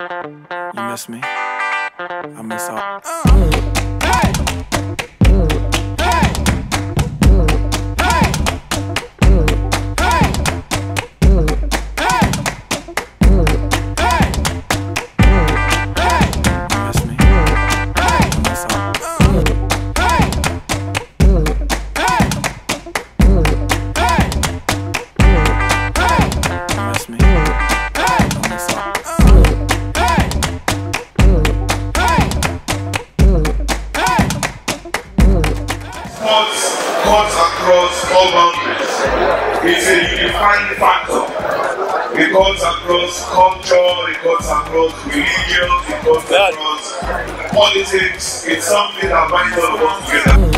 You miss me? I miss all. Cuts, cuts across all boundaries. It's a unifying factor. It cuts across culture, it cuts across religion, it cuts across politics. It's something that binds all of us together.